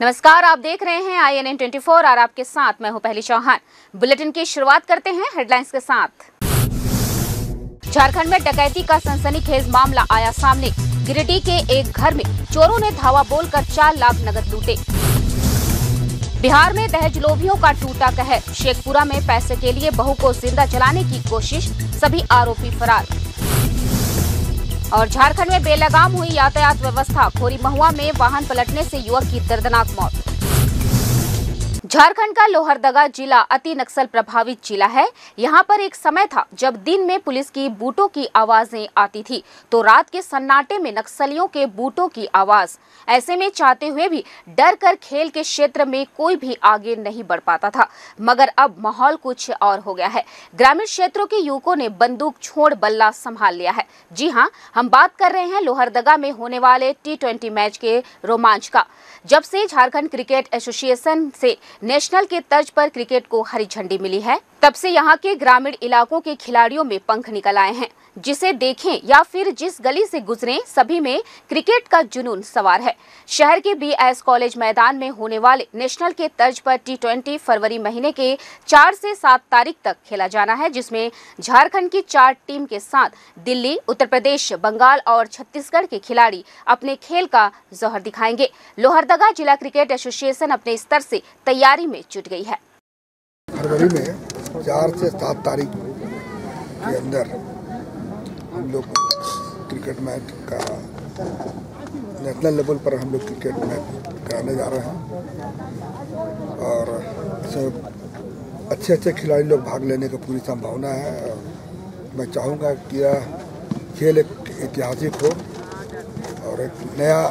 नमस्कार, आप देख रहे हैं आई एन एन ट्वेंटी और आपके साथ मैं हूँ पहली चौहान। बुलेटिन की शुरुआत करते हैं हेडलाइंस के साथ। झारखंड में डकैती का सनसनीखेज मामला आया सामने। गिरिडीह के एक घर में चोरों ने धावा बोलकर चार लाख नगद लूटे। बिहार में दहेज लोभियों का टूटा कहर। शेखपुरा में पैसे के लिए बहू को ज़िंदा जलाने की कोशिश, सभी आरोपी फरार। और झारखंड में बेलगाम हुई यातायात व्यवस्था। खोरी महुआ में वाहन पलटने से युवक की दर्दनाक मौत। झारखंड का लोहरदगा जिला अति नक्सल प्रभावित जिला है। यहाँ पर एक समय था जब दिन में पुलिस की बूटों की आवाज़ें आती थी तो रात के सन्नाटे में नक्सलियों के बूटों की आवाज़। ऐसे में चाहते हुए भी डर कर खेल के क्षेत्र में कोई भी आगे नहीं बढ़ पाता था। मगर अब माहौल कुछ और हो गया है। ग्रामीण क्षेत्रों के युवकों ने बंदूक छोड़ बल्ला संभाल लिया है। जी हाँ हम बात कर रहे हैं लोहरदगा में होने वाले टी मैच के रोमांच का। जब से झारखंड क्रिकेट एसोसिएशन से नेशनल के तर्ज पर क्रिकेट को हरी झंडी मिली है। तब से यहाँ के ग्रामीण इलाकों के खिलाड़ियों में पंख निकल आए हैं। जिसे देखें या फिर जिस गली से गुजरें, सभी में क्रिकेट का जुनून सवार है। शहर के बीएस कॉलेज मैदान में होने वाले नेशनल के तर्ज पर टी फरवरी महीने के चार से सात तारीख तक खेला जाना है, जिसमें झारखंड की चार टीम के साथ दिल्ली, उत्तर प्रदेश, बंगाल और छत्तीसगढ़ के खिलाड़ी अपने खेल का जौहर दिखाएँगे। लोहरदगा जिला क्रिकेट एसोसिएशन अपने स्तर से तैयारी में जुट गई है। फरवरी में चार से सात तारीख के अंदर हम लोग क्रिकेट मैच का नेशनल लेवल पर हम लोग क्रिकेट मैच कराने जा रहे हैं। और इसमें अच्छे अच्छे खिलाड़ी लोग भाग लेने की पूरी संभावना है। मैं चाहूँगा कि यह खेल एक ऐतिहासिक हो और एक नया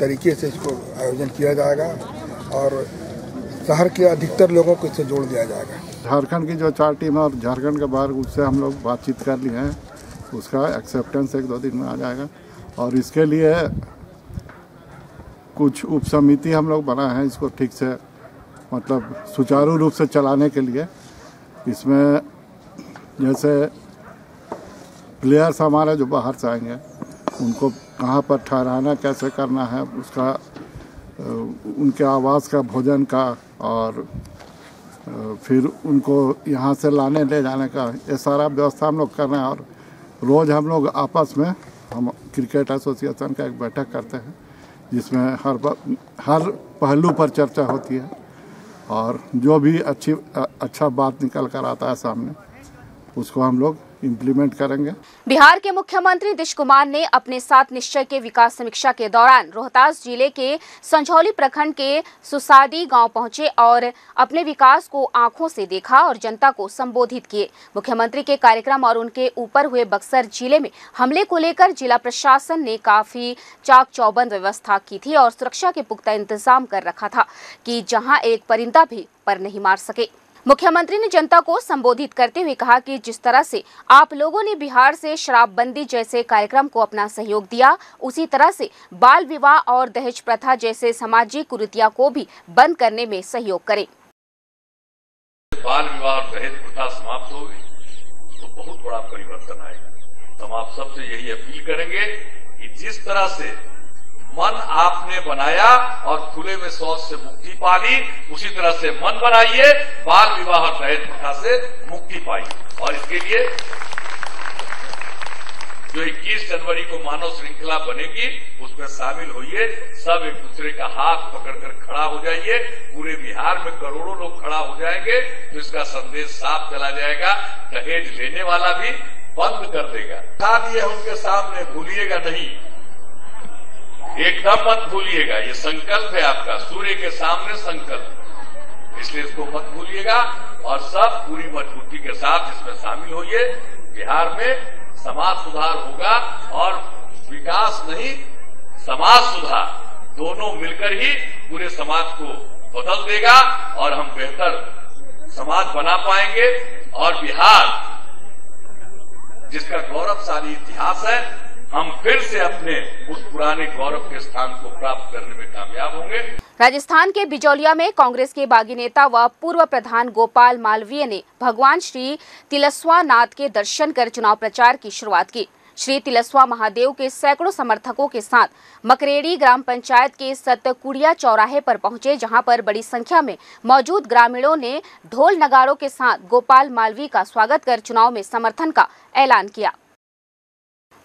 तरीके से इसको आयोजन किया जाएगा। और शहर के अधिकतर लोगों को इससे जोड़ दिया जाएगा। झारखंड की जो चार टीम है और झारखंड के बाहर उससे हम लोग बातचीत कर लिए हैं। उसका एक्सेप्टेंस एक दो दिन में आ जाएगा। और इसके लिए कुछ उप समिति हम लोग बनाए हैं इसको ठीक से मतलब सुचारू रूप से चलाने के लिए। इसमें जैसे प्लेयर्स हमारे जो बाहर से आएँगे, उनको कहाँ पर ठहराना, कैसे करना है, उसका उनके आवास का भोजन का और फिर उनको यहाँ से लाने, ले जाने का, ये सारा व्यवस्था हम लोग कर रहे हैं और रोज़ हम लोग आपस में, हम क्रिकेट एसोसिएशन का एक बैठक करते हैं, जिसमें हर हर पहलू पर चर्चा होती है और जो भी अच्छी अच्छा बात निकल कर आता है सामने, उसको हम लोग इम्प्लीमेंट करेंगे। बिहार के मुख्यमंत्री नीतीश कुमार ने अपने साथ निश्चय के विकास समीक्षा के दौरान रोहतास ज़िले के संझौली प्रखंड के सुसाडी गाँव पहुँचे और अपने विकास को आँखों से देखा और जनता को संबोधित किए। मुख्यमंत्री के कार्यक्रम और उनके ऊपर हुए बक्सर ज़िले में हमले को लेकर जिला प्रशासन ने काफ़ी चाक चौबंद व्यवस्था की थी और सुरक्षा के पुख्ता इंतज़ाम कर रखा था कि जहाँ एक परिंदा भी पर नहीं मार सके। मुख्यमंत्री ने जनता को संबोधित करते हुए कहा कि जिस तरह से आप लोगों ने बिहार से शराबबंदी जैसे कार्यक्रम को अपना सहयोग दिया, उसी तरह से बाल विवाह और दहेज प्रथा जैसे सामाजिक कुरीतियाँ को भी बंद करने में सहयोग करें। बाल विवाह दहेज प्रथा समाप्त होगी तो बहुत बड़ा परिवर्तन आएगा। हम आप सबसे यही अपील करेंगे कि जिस तरह से मन आपने बनाया और खुले में शौच से मुक्ति पा ली उसी तरह से मन बनाइए, बाल विवाह और दहेज प्रथा से मुक्ति पाई और इसके लिए जो 21 जनवरी को मानव श्रृंखला बनेगी, उसमें शामिल होइए। सब एक दूसरे का हाथ पकड़कर खड़ा हो जाइए। पूरे बिहार में करोड़ों लोग खड़ा हो जाएँगे तो इसका संदेश साफ़ चला जाएगा। दहेज लेने वाला भी बंद कर देगा। साथ ये उनके सामने, भूलिएगा नहीं। एकदम मत भूलिएगा, ये संकल्प है आपका। सूर्य के सामने संकल्प। इसलिए इसको मत भूलिएगा और सब पूरी मजबूती के साथ इसमें शामिल होइए। बिहार में समाज सुधार होगा और विकास नहीं, समाज सुधार दोनों मिलकर ही पूरे समाज को बदल देगा और हम बेहतर समाज बना पाएँगे। और बिहार, जिसका गौरवशाली इतिहास है हम फिर से अपने उस पुराने गौरव के स्थान को प्राप्त करने में कामयाब होंगे। राजस्थान के बिजौलिया में कांग्रेस के बागी नेता व पूर्व प्रधान गोपाल मालवीय ने भगवान श्री तिलस्वा नाथ के दर्शन कर चुनाव प्रचार की शुरुआत की। श्री तिलस्वा महादेव के सैकड़ों समर्थकों के साथ मकरेड़ी ग्राम पंचायत के सतकुड़िया चौराहे पर पहुँचे, जहाँ पर बड़ी संख्या में मौजूद ग्रामीणों ने ढोल नगाड़ों के साथ गोपाल मालवी का स्वागत कर चुनाव में समर्थन का ऐलान किया।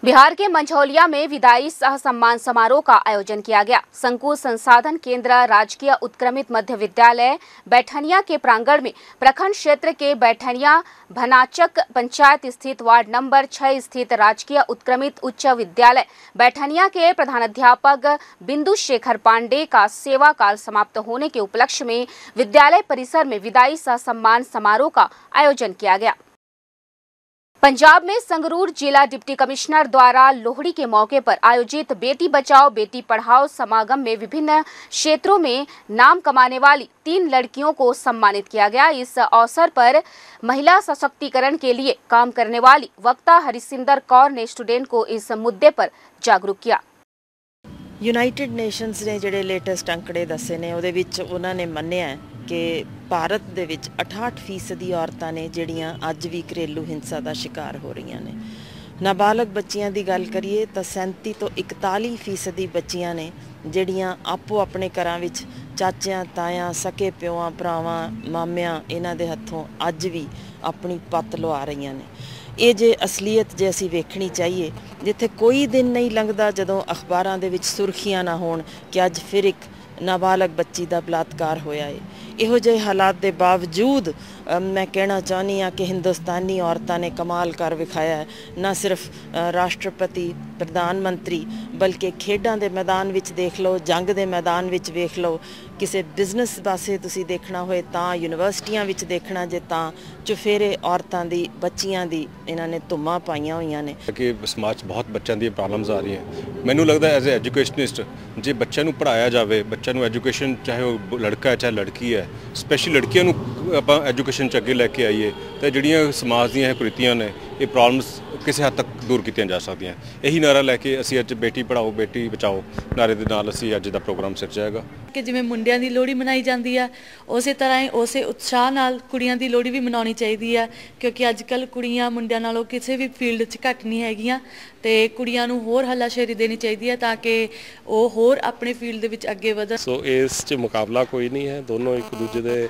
बिहार के मंझौलिया में विदाई सह सम्मान समारोह का आयोजन किया गया। संकुल संसाधन केंद्र, राजकीय उत्क्रमित मध्य विद्यालय, बैठनिया के प्रांगण में प्रखंड क्षेत्र के बैठनिया भनाचक पंचायत स्थित वार्ड नंबर छह स्थित राजकीय उत्क्रमित उच्च विद्यालय बैठनिया के प्रधानाध्यापक बिंदु शेखर पांडे का सेवा काल समाप्त होने के उपलक्ष्य में विद्यालय परिसर में विदाई सह सम्मान समारोह का आयोजन किया गया। पंजाब में संगरूर जिला डिप्टी कमिश्नर द्वारा लोहड़ी के मौके पर आयोजित बेटी बचाओ बेटी पढ़ाओ समागम में विभिन्न क्षेत्रों में नाम कमाने वाली तीन लड़कियों को सम्मानित किया गया इस अवसर पर महिला सशक्तिकरण के लिए काम करने वाली वक्ता हरिसिंदर कौर ने स्टूडेंट को इस मुद्दे पर जागरूक किया ਯੂਨਾਈਟਿਡ ਨੇਸ਼ਨਸ ਨੇ ਜਿਹੜੇ ਲੇਟੈਸਟ ਅੰਕੜੇ ਦੱਸੇ ਨੇ ਉਹਦੇ ਵਿੱਚ ਉਹਨਾਂ ਨੇ ਮੰਨਿਆ ਹੈ ਕਿ ਭਾਰਤ ਦੇ ਵਿੱਚ 68% ਦੀ ਔਰਤਾਂ ਨੇ ਜਿਹੜੀਆਂ ਅੱਜ ਵੀ ਘਰੇਲੂ ਹਿੰਸਾ ਦਾ ਸ਼ਿਕਾਰ ਹੋ ਰਹੀਆਂ ਨੇ। ਨਾਬਾਲਗ ਬੱਚੀਆਂ ਦੀ ਗੱਲ ਕਰੀਏ ਤਾਂ 37 ਤੋਂ 41% ਦੀ ਬੱਚੀਆਂ ਨੇ ਜਿਹੜੀਆਂ ਆਪੋ ਆਪਣੇ ਘਰਾਂ ਵਿੱਚ ਚਾਚਿਆਂ, ਤਾਇਆਂ, ਸਕੇ ਪਿਓਾਂ ਭਰਾਵਾਂ, ਮਾਮਿਆਂ ਇਹਨਾਂ ਦੇ ਹੱਥੋਂ ਅੱਜ ਵੀ ਆਪਣੀ ਪੱਤ ਲਵਾ ਰਹੀਆਂ ਨੇ। ਇਹ ਜੇ ਅਸਲੀਅਤ ਜੇ ਅਸੀਂ ਵੇਖਣੀ ਚਾਹੀਏ, ਜਿੱਥੇ ਕੋਈ ਦਿਨ ਨਹੀਂ ਲੰਘਦਾ ਜਦੋਂ ਅਖਬਾਰਾਂ ਦੇ ਵਿੱਚ ਸੁਰਖੀਆਂ ਨਾ ਹੋਣ ਕਿ ਅੱਜ ਫਿਰ ਇੱਕ ਨਾਬਾਲਗ ਬੱਚੀ ਦਾ ਬਲਾਤਕਾਰ ਹੋਇਆ ਹੈ ਇਹੋ ਜਿਹੇ ਹਾਲਾਤ ਦੇ ਬਾਵਜੂਦ ਮੈਂ ਕਹਿਣਾ ਚਾਹੁੰਦੀ ਆ ਕਿ ਹਿੰਦੁਸਤਾਨੀ ਔਰਤਾਂ ਨੇ ਕਮਾਲ ਕਰ ਵਿਖਾਇਆ ਹੈ। ਨਾ ਸਿਰਫ ਰਾਸ਼ਟਰਪਤੀ, ਪ੍ਰਧਾਨ ਮੰਤਰੀ, ਬਲਕਿ ਖੇਡਾਂ ਦੇ ਮੈਦਾਨ ਵਿੱਚ ਦੇਖ ਲਓ, ਜੰਗ ਦੇ ਮੈਦਾਨ ਵਿੱਚ ਵੇਖ ਲਓ, ਕਿਸੇ ਬਿਜ਼ਨਸ ਪਾਸੇ ਤੁਸੀਂ ਦੇਖਣਾ ਹੋਏ ਤਾਂ, ਯੂਨੀਵਰਸਿਟੀਆਂ ਵਿੱਚ ਦੇਖਣਾ ਜੇ ਤਾਂ, ਚੁਫੇਰੇ ਔਰਤਾਂ ਦੀ, ਬੱਚੀਆਂ ਦੀ ਇਹਨਾਂ ਨੇ ਧੁੰਮਾਂ ਪਾਈਆਂ ਹੋਈਆਂ ਨੇ। ਕਿ ਸਮਾਜ 'ਚ ਬਹੁਤ ਬੱਚਿਆਂ ਦੀ ਪ੍ਰੋਬਲਮਸ ਆ ਰਹੀਆਂ। ਮੈਨੂੰ ਲੱਗਦਾ ਐਜ਼ ਅ ਐਜੂਕੇਸ਼ਨਿਸਟ ਜੇ ਬੱਚਿਆਂ ਨੂੰ ਪੜਾਇਆ ਜਾਵੇ, ਬੱਚਿਆਂ ਨੂੰ ਐਜੂਕੇਸ਼ਨ ਚਾਹੇ ਉਹ ਲੜਕਾ ਹੈ, ਚਾਹੇ ਲੜਕੀ ਹੈ ਸਪੈਸ਼ਲੀ ਲੜਕੀਆਂ ਨੂੰ ਆਪਾਂ ਐਜੂਕੇਸ਼ਨ 'ਚ ਅੱਗੇ ਲੈ ਕੇ ਆਈਏ। ਤਾਂ ਜਿਹੜੀਆਂ ਸਮਾਜ ਦੀਆਂ ਇਹ ਕੁਰੀਤੀਆਂ ਨੇ ਇਹ ਪ੍ਰੋਬਲਮਸ ਕਿਸੇ ਹੱਦ ਤੱਕ ਦੂਰ ਕੀਤੀਆਂ ਜਾ ਸਕਦੀਆਂ। ਇਹੀ ਨਾਰਾ ਲੈ ਕੇ ਅਸੀਂ ਅੱਜ ਬੇਟੀ ਪੜਾਓ ਬੇਟੀ ਬਚਾਓ ਨਾਰੇ ਦੇ ਨਾਲ ਅਸੀਂ ਅੱਜ ਦਾ ਪ੍ਰੋਗਰਾਮ ਸਿਰਜਾਏਗਾ ਕਿ ਜਿਵੇਂ ਮੁੰਡਿਆਂ ਦੀ ਲੋਹੜੀ ਮਨਾਈ ਜਾਂਦੀ ਆ ਉਸੇ ਤਰ੍ਹਾਂ ਹੀ ਉਸੇ ਉਤਸ਼ਾਹ ਨਾਲ ਕੁੜੀਆਂ ਦੀ ਲੋਹੜੀ ਵੀ ਮਨਾਉਣੀ ਚਾਹੀਦੀ ਆ ਕਿਉਂਕਿ ਅੱਜ ਕੱਲ ਕੁੜੀਆਂ ਮੁੰਡਿਆਂ ਨਾਲੋਂ ਕਿਸੇ ਵੀ ਫੀਲਡ 'ਚ ਘੱਟ ਨਹੀਂ ਹੈਗੀਆਂ ਤੇ ਕੁੜੀਆਂ ਨੂੰ ਹੋਰ ਹੱਲਾਸ਼ੇਰੀ ਦੇਣੀ ਚਾਹੀਦੀ ਆ ਤਾਂ ਕਿ ਉਹ ਹੋਰ ਆਪਣੇ ਫੀਲਡ ਦੇ ਵਿੱਚ ਅੱਗੇ ਵਧਣ। ਸੋ ਇਸ 'ਚ ਮੁਕਾਬਲਾ ਕੋਈ ਨਹੀਂ ਹੈ ਦੋਨੋਂ ਇੱਕ ਦੂਜੇ ਦੇ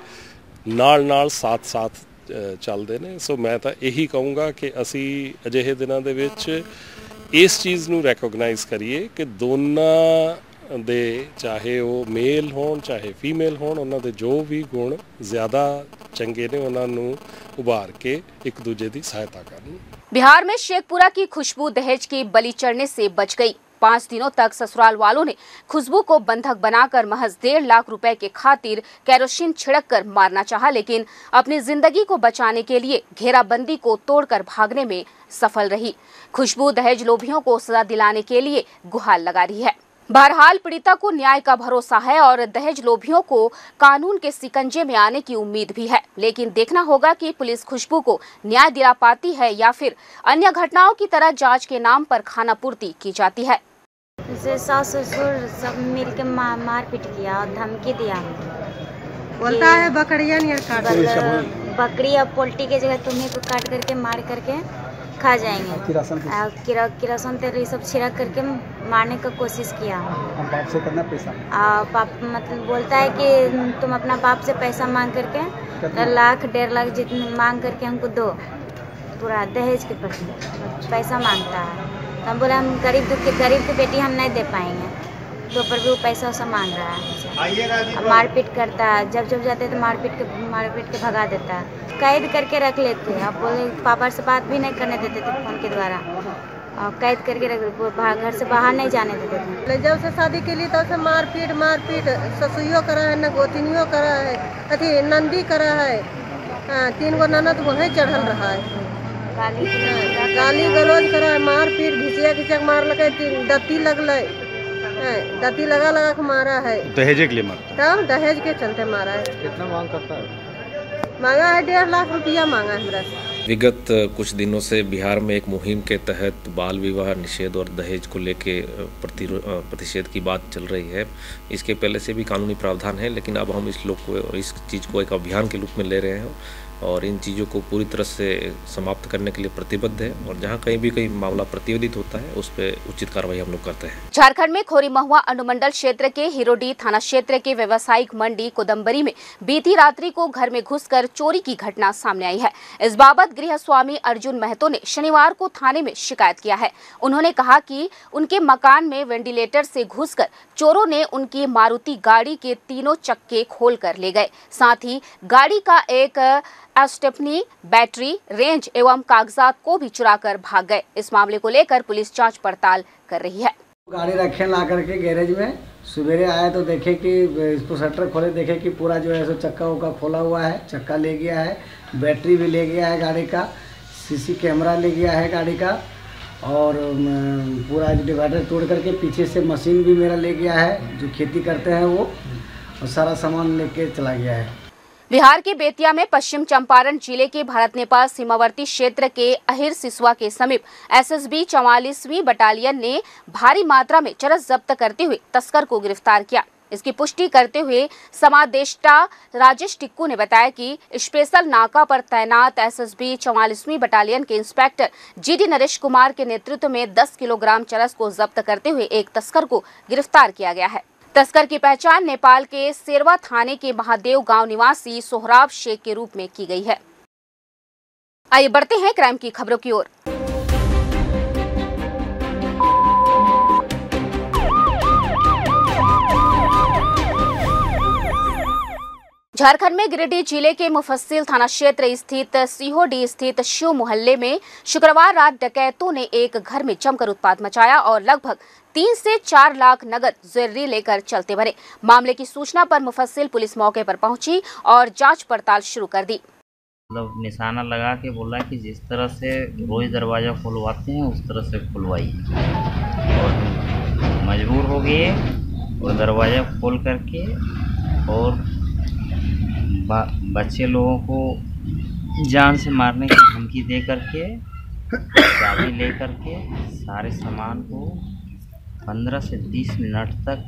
ਨਾਲ ਨਾਲ ਸਾਥ ਸਾਥ ਚੱਲਦੇ ਨੇ ਸੋ ਮੈਂ ਤਾਂ ਇਹੀ ਕਹੂੰਗਾ ਕਿ ਅਸੀਂ ਅਜਿਹੇ ਦਿਨਾਂ ਦੇ ਵਿੱਚ ਇਸ ਚੀਜ਼ ਨੂੰ ਰੈਕੋਗਨਾਈਜ਼ ਕਰੀਏ ਕਿ ਦੋਨਾਂ ਦੇ ਚਾਹੇ ਉਹ ਮੇਲ ਹੋਣ ਚਾਹੇ ਫੀਮੇਲ ਹੋਣ ਉਹਨਾਂ ਦੇ ਜੋ ਵੀ ਗੁਣ ਜ਼ਿਆਦਾ ਚੰਗੇ ਨੇ ਉਹਨਾਂ ਨੂੰ ਉਭਾਰ ਕੇ ਇੱਕ ਦੂਜੇ ਦੀ ਸਹਾਇਤਾ ਕਰਨ बिहार में शेखपुरा की खुशबू दहेज की बलि चढ़ने से बच गई पाँच दिनों तक ससुराल वालों ने खुशबू को बंधक बनाकर महज डेढ़ लाख रुपए के खातिर कैरोसिन छिड़क कर मारना चाहा, लेकिन अपनी ज़िंदगी को बचाने के लिए घेराबंदी को तोड़कर भागने में सफल रही। खुशबू दहेज लोभियों को सजा दिलाने के लिए गुहार लगा रही है। बहरहाल, पीड़िता को न्याय का भरोसा है और दहेज लोभियों को कानून के सिकंजे में आने की उम्मीद भी है। लेकिन देखना होगा कि पुलिस खुशबू को न्याय दिला पाती है या फिर अन्य घटनाओं की तरह जाँच के नाम पर खाना पूर्ति की जाती है। उसे सास ससुर सब मिल के मार मारपीट किया और धमकी दिया बोलता है बकरिया नहीं काट। बकरी और पोल्ट्री के जगह तुम्हें को काट करके मार करके खा जाएँगे। किरा किरोसिन तेल ये सब छिड़क करके मारने का कोशिश किया। बाप से करना पैसा। पाप मतलब बोलता है कि तुम अपना बाप से पैसा मांग करके लाख डेढ़ लाख जितने मांग करके हमको दो। पूरा दहेज के प्रति। पैसा माँगता है। तो हम बोला हम गरीब दुख के गरीब की बेटी हम नहीं दे पाएँगे। तो पर भी वो पैसा वैसा मांग रहा है अब मारपीट करता है जब जब जाते हैं तो मारपीट के मारपीट के भगा देता। है कैद करके रख लेते हैं। अब बोले पापा से बात भी नहीं करने देते थे फ़ोन के द्वारा। और कैद करके रख वो घर से बाहर नहीं जाने देते थे। जब से शादी के लिए तब से मारपीट मारपीट ससुइयो करा है न गोतिनियो करा है अथी नंदी करा है। हाँ, तीन गो ननद वहीं चढ़ल रहा है। गाली हाँ, गाली गलौज करा है मारपीट घिसिया घिचक मारल दत्ती लगल। दत्ती लगा लगा के मारा है। दहेजे के लिए मत तब दहेज के चलते मारा है। कितना मांग करता है? मांगा है डेढ़ लाख रुपया मांगा है हमरा से। विगत कुछ दिनों से बिहार में एक मुहिम के तहत बाल विवाह निषेध और दहेज को लेके प्रतिषेध की बात चल रही है। इसके पहले से भी कानूनी प्रावधान है लेकिन अब हम इस लोग को इस चीज़ को एक अभियान के रूप में ले रहे हैं। और इन चीज़ों को पूरी तरह से समाप्त करने के लिए प्रतिबद्ध है और जहाँ कहीं भी कहीं मामला प्रतिवेदित होता है, उस पर उचित कार्रवाई हम लोग करते हैं। झारखंड में खोरी महुआ अनुमंडल क्षेत्र के हिरोडी थाना क्षेत्र के व्यवसायिक मंडी कोदम्बरी में बीती रात्रि को घर में घुसकर चोरी की घटना सामने आई है। इस बाबत गृह स्वामी अर्जुन महतो ने शनिवार को थाने में शिकायत किया है। उन्होंने कहा कि उनके मकान में वेंटिलेटर से घुसकर चोरों ने उनकी मारुति गाड़ी के तीनों चक्के खोल कर ले गए। साथ ही गाड़ी का एक स्टेपनी बैटरी, रेंज एवं कागजात को भी चुरा कर भाग गए। इस मामले को लेकर पुलिस जाँच पड़ताल कर रही है। गाड़ी रखे ला करके गैरेज में, सवेरे आए तो देखे कि, इसको शटर खोले, देखे कि पूरा जो है सो चक्का उक्का खोला हुआ है, चक्का ले गया है, बैटरी भी ले गया है गाड़ी का, सीसी कैमरा ले गया है गाड़ी का, और पूरा डिवाइडर तोड़ करके पीछे से मशीन भी मेरा ले गया है, जो खेती करते हैं वो, और सारा सामान लेके चला गया है। बिहार के बेतिया में पश्चिम चंपारण ज़िले के भारत नेपाल सीमावर्ती क्षेत्र के अहिर सिसवा के समीप एसएसबी चौवालीसवीं बटालियन ने भारी मात्रा में चरस जब्त करते हुए तस्कर को गिरफ़्तार किया। इसकी पुष्टि करते हुए समादेष्टा राजेश टिक्कू ने बताया कि स्पेशल नाका पर तैनात एसएसबी चौवालीसवीं बटालियन के इंस्पेक्टर जीडी नरेश कुमार के नेतृत्व में 10 किलोग्राम चरस को जब्त करते हुए एक तस्कर को गिरफ़्तार किया गया है। तस्कर की पहचान नेपाल के सेरवा थाने के महादेव गाँव निवासी सोहराब शेख के रूप में की गई है। आइए बढ़ते हैं क्राइम की खबरों की ओर। झारखंड में गिरिडीह ज़िले के मुफस्सिल थाना क्षेत्र स्थित सीहोडी स्थित शिव मोहल्ले में शुक्रवार रात डकैतों ने एक घर में जमकर उत्पात मचाया और लगभग तीन से चार लाख नगद ज्वेलरी लेकर चलते बने। मामले की सूचना पर मुफस्सिल पुलिस मौके पर पहुँची और जाँच पड़ताल शुरू कर दी। मतलब निशाना लगा के बोला कि जिस तरह से रोज दरवाज़ा खुलवाते हैं, उस तरह से खुलवाइए। और मजबूर हो गए और दरवाज़ा खोल करके और बच्चे लोगों को जान से मारने की धमकी दे करके, चाबी ले करके सारे सामान को पंद्रह से तीस मिनट तक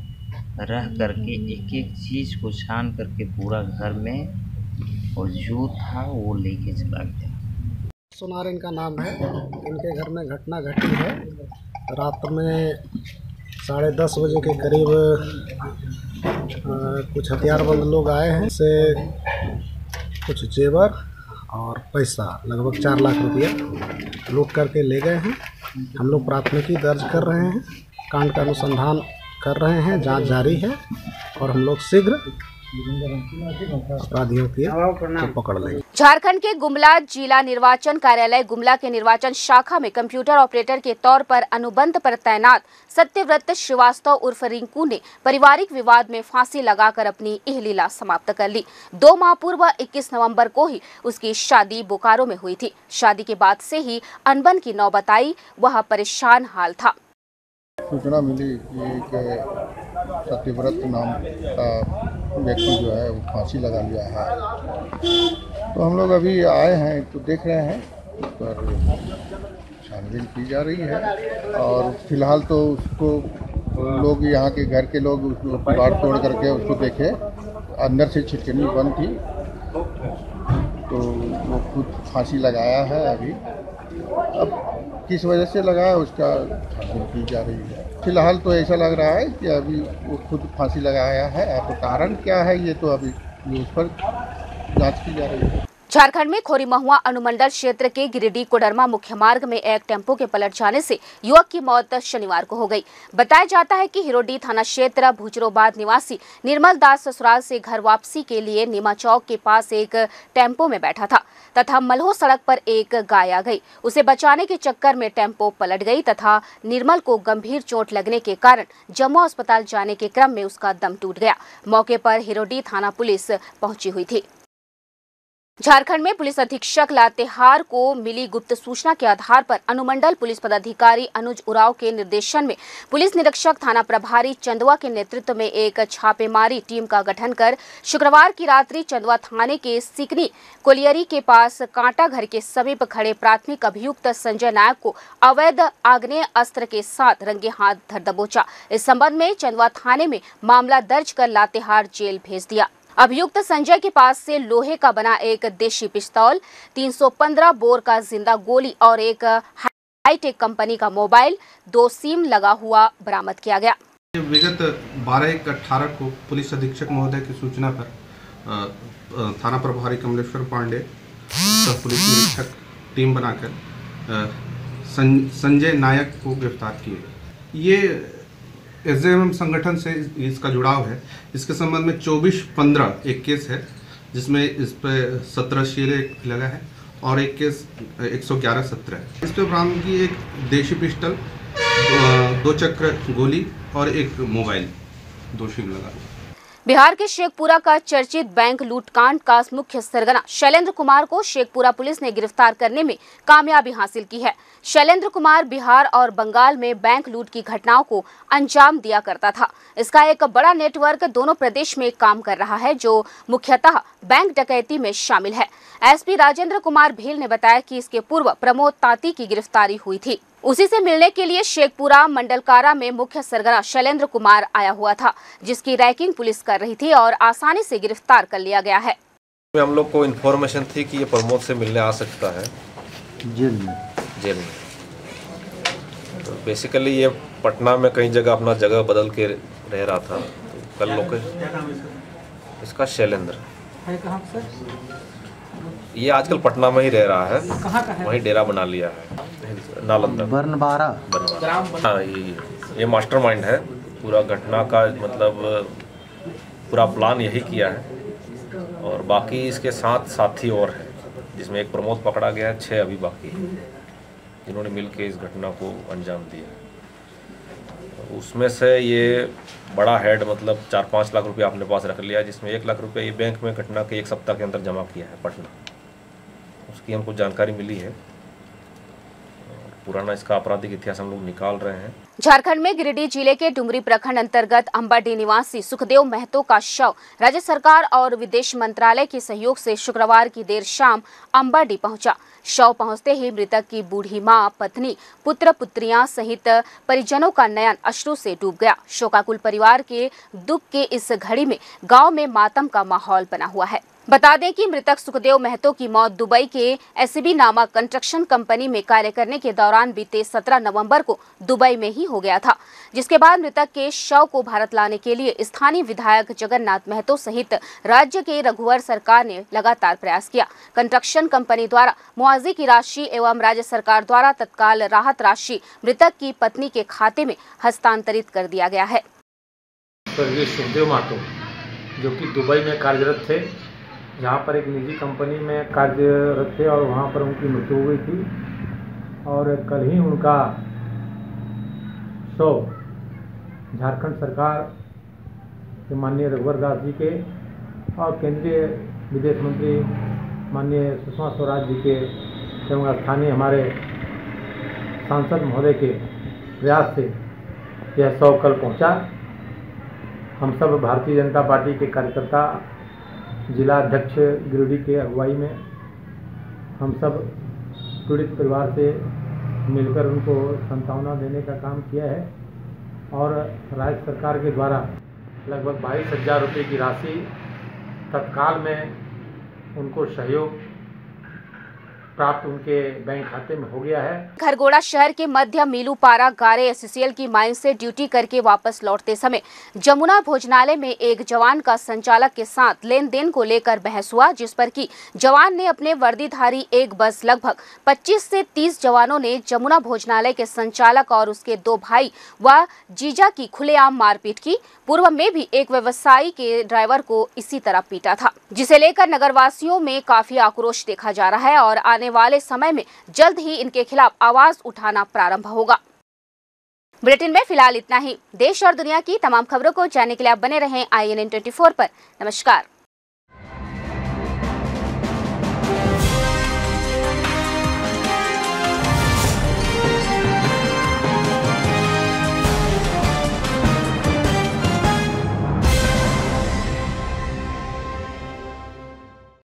रह करके एक एक चीज़ को छान करके पूरा घर में और जो था वो लेके चला गया। सोनार इनका नाम है। इनके घर में घटना घटी है। रात में साढ़े दस बजे के करीब कुछ हथियारबंद लोग आए हैं। से कुछ जेवर और पैसा, लगभग चार लाख रुपया लूट करके ले गए हैं। हम लोग प्राथमिकी दर्ज कर रहे हैं। कांड का अनुसंधान कर रहे हैं, जाँच जारी है और हम लोग शीघ्र अपराधियों की पकड़ लेंगे। झारखंड के गुमला जिला निर्वाचन कार्यालय, गुमला के निर्वाचन शाखा में कंप्यूटर ऑपरेटर के तौर पर अनुबंध पर तैनात सत्यव्रत श्रीवास्तव उर्फ़ रिंकू ने पारिवारिक विवाद में फांसी लगाकर अपनी यह लीला समाप्त कर ली। दो माह पूर्व 21 नवंबर को ही उसकी शादी बोकारो में हुई थी। शादी के बाद से ही अनबन की नौबत आई, वह परेशान हाल था। सूचना मिली कि एक सत्यव्रत नाम का व्यक्ति जो है, वो फांसी लगा लिया है। तो हम लोग अभी आए हैं तो देख रहे हैं। उस पर छानबीन की जा रही है। और फ़िलहाल तो उसको लोग, यहाँ के घर के लोग उसको बाड़ तोड़ करके उसको देखे। अंदर से छिटकनी बंद थी। तो वो खुद फांसी लगाया है अभी। अब किस वजह से लगा है, उसका की जा रही है। फ़िलहाल तो ऐसा लग रहा है कि अभी वो खुद फांसी लगाया है। अब कारण क्या है, ये तो अभी न्यूज़ पर जाँच की जा रही है। झारखंड में खोरी महुआ अनुमंडल क्षेत्र के गिरिडीह कोडरमा मुख्य मार्ग में एक टेंपो के पलट जाने से युवक की मौत शनिवार को हो गई। बताया जाता है कि हिरोडी थाना क्षेत्र भुजरोबाद निवासी निर्मल दास ससुराल से घर वापसी के लिए नीमा चौक के पास एक टेंपो में बैठा था तथा मल्हो सड़क पर एक गाय आ गई। उसे बचाने के चक्कर में टेंपो पलट गई तथा निर्मल को गंभीर चोट लगने के कारण जम्मू अस्पताल जाने के क्रम में उसका दम टूट गया। मौके पर हिरोडी थाना पुलिस पहुँची हुई थी। झारखंड में पुलिस अधीक्षक लातेहार को मिली गुप्त सूचना के आधार पर अनुमंडल पुलिस पदाधिकारी अनुज उराव के निर्देशन में पुलिस निरीक्षक थाना प्रभारी चंदवा के नेतृत्व में एक छापेमारी टीम का गठन कर शुक्रवार की रात्रि चंदवा थाने के सिकनी कोलियरी के पास कांटा घर के समीप खड़े प्राथमिक अभियुक्त संजय नायक को अवैध आग्नेय अस्त्र के साथ रंगे हाथ धर दबोचा। इस संबंध में चंदवा थाने में मामला दर्ज कर लातेहार जेल भेज दिया। अभियुक्त संजय के पास से लोहे का बना एक देशी पिस्तौल 315 बोर का ज़िंदा गोली और एक हाईटेक कंपनी का मोबाइल, दो सिम लगा हुआ बरामद किया गया। विगत बारह एक अट्ठारह को पुलिस अधीक्षक महोदय की सूचना पर थाना प्रभारी कमलेश्वर पांडे पुलिस निरीक्षक टीम बनाकर संजय नायक को गिरफ़्तार किए ये एस संगठन से इसका जुड़ाव है। इसके संबंध में चौबीस पंद्रह एक केस है जिसमें इस पर सत्रह शेरे लगा है और एक केस एक सौ ग्यारह सत्रह इस पर बरामद की एक देशी पिस्टल दो, चक्र गोली और एक मोबाइल दो लगा लगा बिहार के शेखपुरा का चर्चित बैंक लूटकांड का मुख्य सरगना शैलेंद्र कुमार को शेखपुरा पुलिस ने गिरफ़्तार करने में कामयाबी हासिल की है। शैलेंद्र कुमार बिहार और बंगाल में बैंक लूट की घटनाओं को अंजाम दिया करता था। इसका एक बड़ा नेटवर्क दोनों प्रदेश में काम कर रहा है, जो मुख्यतः बैंक डकैती में शामिल है। एसपी राजेंद्र कुमार भील ने बताया कि इसके पूर्व प्रमोद ताती की गिरफ्तारी हुई थी। उसी से मिलने के लिए शेखपुरा मंडलकारा में मुख्य सरगना शैलेंद्र कुमार आया हुआ था जिसकी रैकिंग पुलिस कर रही थी और आसानी से गिरफ़्तार कर लिया गया है। हम लोग को इन्फॉर्मेशन थी कि ये प्रमोद से मिलने आ सकता है। जेल में। जेल में। तो बेसिकली ये पटना में कई जगह अपना जगह बदल के रह रहा था। तो कल लोग इसका? शैलेंद्र। है कहाँ सर ये आजकल पटना में ही रह रहा है। कहाँ का है? वहीं डेरा बना लिया है। नालंदा। बर्न बारह हाँ ये ये मास्टरमाइंड है। पूरा घटना का मतलब पूरा प्लान यही किया है। और बाकी इसके साथ साथी और हैं जिसमें एक प्रमोद पकड़ा गया है छः अभी बाकी हैं जिन्होंने मिलकर इस घटना को अंजाम दिया उसमें से ये बड़ा हेड मतलब चार पाँच लाख रुपया अपने पास रख लिया जिसमें एक लाख रुपया ये बैंक में घटना के एक सप्ताह के अंदर जमा किया है पटना। उसकी हमको जानकारी मिली है। पुराना इसका आपराधिक इतिहास हम लोग निकाल रहे हैं। झारखंड में गिरिडीह ज़िले के डुमरी प्रखंड अंतर्गत अंबाडी निवासी सुखदेव महतो का शव राज्य सरकार और विदेश मंत्रालय के सहयोग से शुक्रवार की देर शाम अंबाडी पहुँचा। शव पहुँचते ही मृतक की बूढ़ी माँ, पत्नी, पुत्र, पुत्रियाँ सहित परिजनों का नयन अश्रु से डूब गया। शोकाकुल परिवार के दुख के इस घड़ी में गाँव में मातम का माहौल बना हुआ है। बता दें कि मृतक सुखदेव महतो की मौत दुबई के एसबी नामक कंस्ट्रक्शन कंपनी में कार्य करने के दौरान बीते 17 नवंबर को दुबई में ही हो गया था, जिसके बाद मृतक के शव को भारत लाने के लिए स्थानीय विधायक जगन्नाथ महतो सहित राज्य के रघुवर सरकार ने लगातार प्रयास किया। कंस्ट्रक्शन कंपनी द्वारा मुआवजे की राशि एवं राज्य सरकार द्वारा तत्काल राहत राशि मृतक की पत्नी के खाते में हस्तांतरित कर दिया गया है। मातो जो कि दुबई में कार्यरत थे जहाँ पर एक निजी कंपनी में कार्यरत थे और वहाँ पर उनकी मृत्यु हो गई थी। और कल ही उनका शव झारखंड सरकार के माननीय रघुवर दास जी के और केंद्रीय विदेश मंत्री माननीय सुषमा स्वराज जी के एवं स्थानीय हमारे सांसद महोदय के प्रयास से यह शव कल पहुँचा। हम सब भारतीय जनता पार्टी के कार्यकर्ता जिला अध्यक्ष गिरिडीह के अगुवाई में हम सब पीड़ित परिवार से मिलकर उनको संतावना देने का काम किया है और राज्य सरकार के द्वारा लगभग बाईस हज़ार रुपये की राशि तत्काल में उनको सहयोग प्राप्त उनके बैंक खाते में हो गया है। खरगोड़ा शहर के मध्य मीलूपारा गारे एससीएल की माइन से ड्यूटी करके वापस लौटते समय जमुना भोजनालय में एक जवान का संचालक के साथ लेन देन को लेकर बहस हुआ, जिस पर की जवान ने अपने वर्दीधारी एक बस लगभग 25 से 30 जवानों ने जमुना भोजनालय के संचालक और उसके दो भाई व जीजा की खुलेआम मारपीट की। पूर्व में भी एक व्यवसायी के ड्राइवर को इसी तरह पीटा था, जिसे लेकर नगरवासियों में काफ़ी आक्रोश देखा जा रहा है और आने वाले समय में जल्द ही इनके खिलाफ आवाज़ उठाना प्रारंभ होगा। बुलेटिन में फ़िलहाल इतना ही। देश और दुनिया की तमाम खबरों को जानने के लिए आप बने रहें आई एन एन ट्वेंटी पर। नमस्कार।